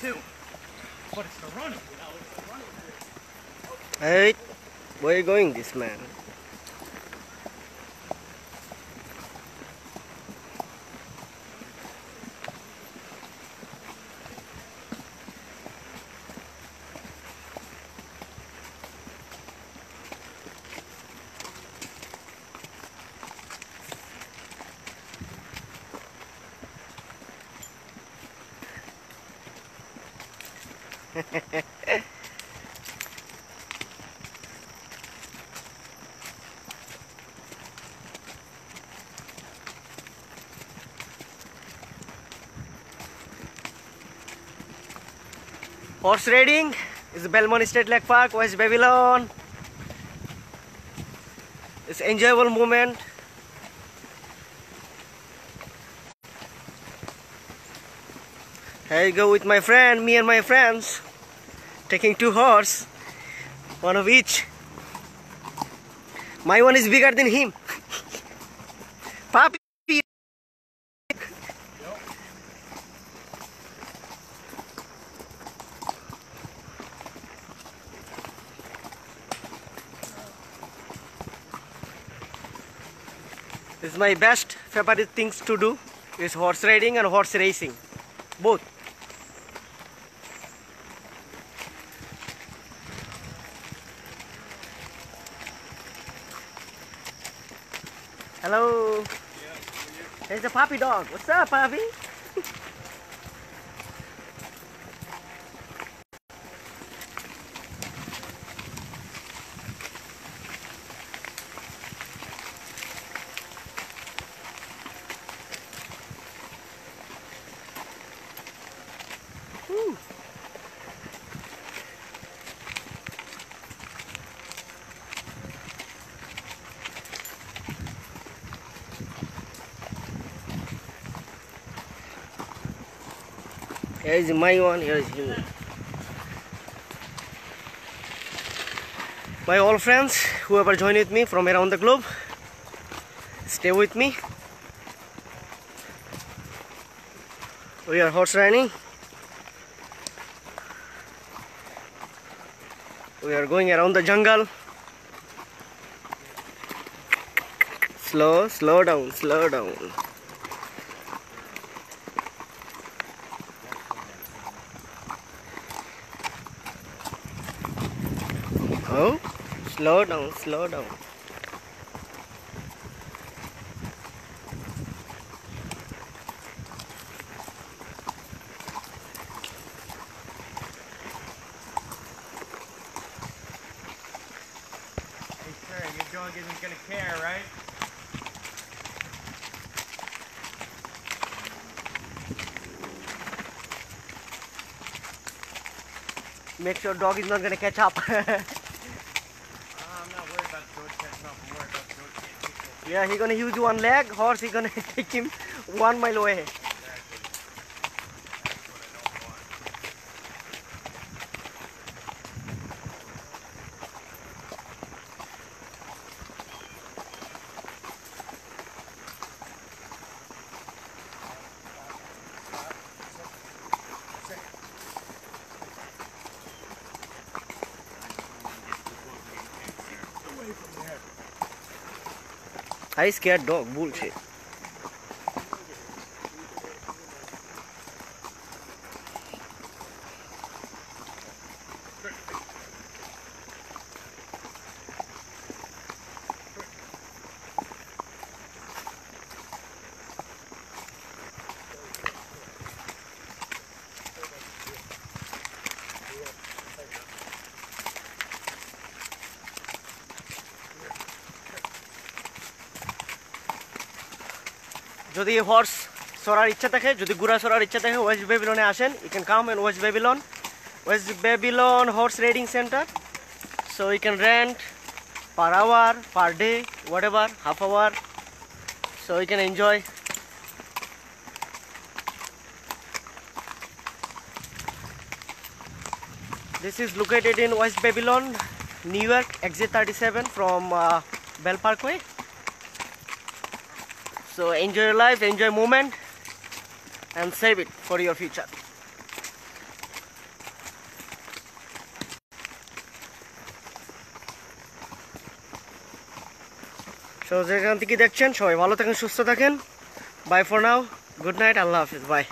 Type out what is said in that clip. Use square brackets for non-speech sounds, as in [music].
too. But it's the running. It's the running. Hey, where are you going, this man? [laughs] Horse riding is Belmont State Lake Park, West Babylon. It's enjoyable moment. I go with my friend, me and my friends, taking two horse, one of each. My one is bigger than him. [laughs] Papi. This is my best favorite things to do is horse riding and horse racing. Both. Hello. There's a puppy dog. What's up, puppy? Here is my one, here is him. My all friends, whoever joined with me from around the globe, stay with me. We are horse riding. We are going around the jungle. Slow, slow down, slow down. Oh, slow down, slow down. Hey, sir, your dog isn't gonna care, right? Make sure dog is not gonna catch up. [laughs] yeah, he gonna use one leg. Horse, he gonna [laughs] take him one mile away. I scared dog. Bullshit. যদি horse সরার ইচ্ছা থাকে যদি গুড়া সরার ইচ্ছা থাকে west বেবিলনে আসেন you can come and West Babylon West Babylon horse riding centre so you can rent per hour per day whatever half hour so you can enjoy This is located in West Babylon, New York, exit 37 from uh, Bell Parkway. So enjoy your life, enjoy moment and save it for your future. So, যেখান থেকে দেখছেন সবাই ভালো থাকেন সুস্থ থাকেন bye for now good night আল্লাহ হাফিজ by